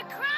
the crowd!